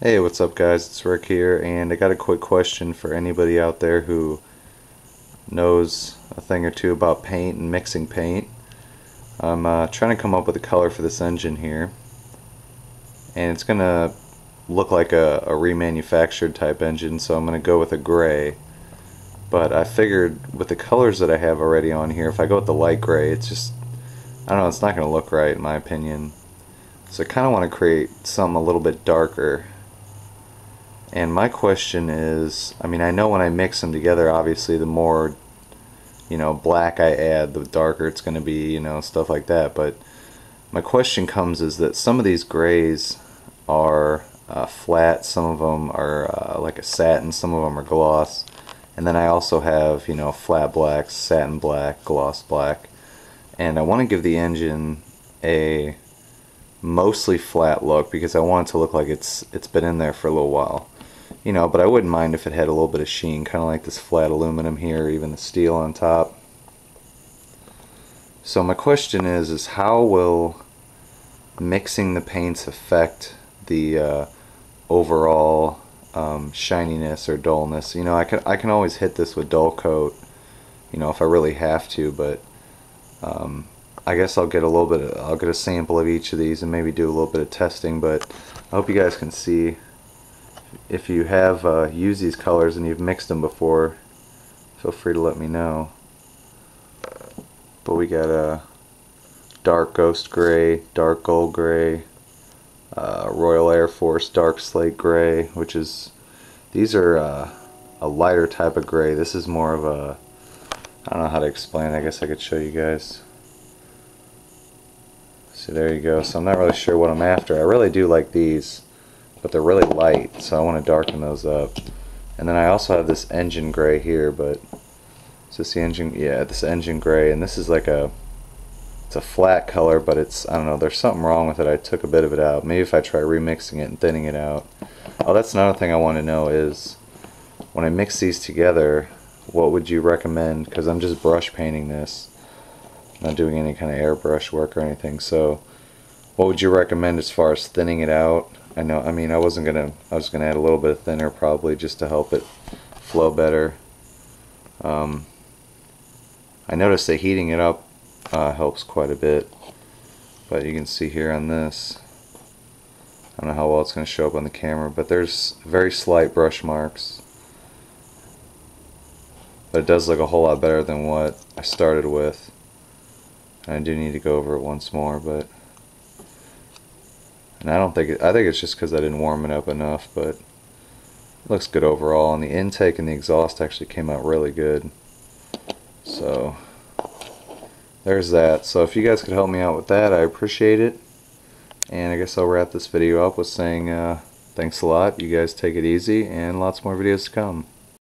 Hey, what's up guys? It's Rick here and I got a quick question for anybody out there who knows a thing or two about paint and mixing paint. I'm uh, trying to come up with a color for this engine here and it's gonna look like a, a remanufactured type engine so I'm gonna go with a gray but I figured with the colors that I have already on here if I go with the light gray it's just I don't know it's not gonna look right in my opinion so I kinda want to create something a little bit darker and my question is, I mean, I know when I mix them together, obviously, the more, you know, black I add, the darker it's going to be, you know, stuff like that. But my question comes is that some of these grays are uh, flat, some of them are uh, like a satin, some of them are gloss. And then I also have, you know, flat black, satin black, gloss black. And I want to give the engine a mostly flat look because I want it to look like it's it's been in there for a little while you know, but I wouldn't mind if it had a little bit of sheen, kind of like this flat aluminum here, even the steel on top. So my question is, is how will mixing the paints affect the uh, overall um, shininess or dullness? You know, I can I can always hit this with Dullcote, you know, if I really have to, but um, I guess I'll get a little bit, of, I'll get a sample of each of these and maybe do a little bit of testing, but I hope you guys can see if you have uh, used these colors and you've mixed them before, feel free to let me know. But we got a dark ghost gray, dark gull gray, uh, Royal Air Force dark slate gray, which is these are uh, a lighter type of gray. This is more of a I don't know how to explain. I guess I could show you guys. So there you go. So I'm not really sure what I'm after. I really do like these but they're really light so I want to darken those up. And then I also have this engine gray here but is this the engine yeah this engine gray and this is like a it's a flat color but it's I don't know there's something wrong with it. I took a bit of it out. Maybe if I try remixing it and thinning it out. Oh that's another thing I want to know is when I mix these together what would you recommend? Because I'm just brush painting this not doing any kind of airbrush work or anything so what would you recommend as far as thinning it out I know, I mean, I wasn't gonna, I was gonna add a little bit of thinner probably just to help it flow better. Um, I noticed that heating it up uh, helps quite a bit, but you can see here on this, I don't know how well it's going to show up on the camera, but there's very slight brush marks. But it does look a whole lot better than what I started with. And I do need to go over it once more, but and I don't think it, I think it's just because I didn't warm it up enough, but looks good overall. And the intake and the exhaust actually came out really good. So there's that. So if you guys could help me out with that, I appreciate it. And I guess I'll wrap this video up with saying uh, thanks a lot. You guys take it easy, and lots more videos to come.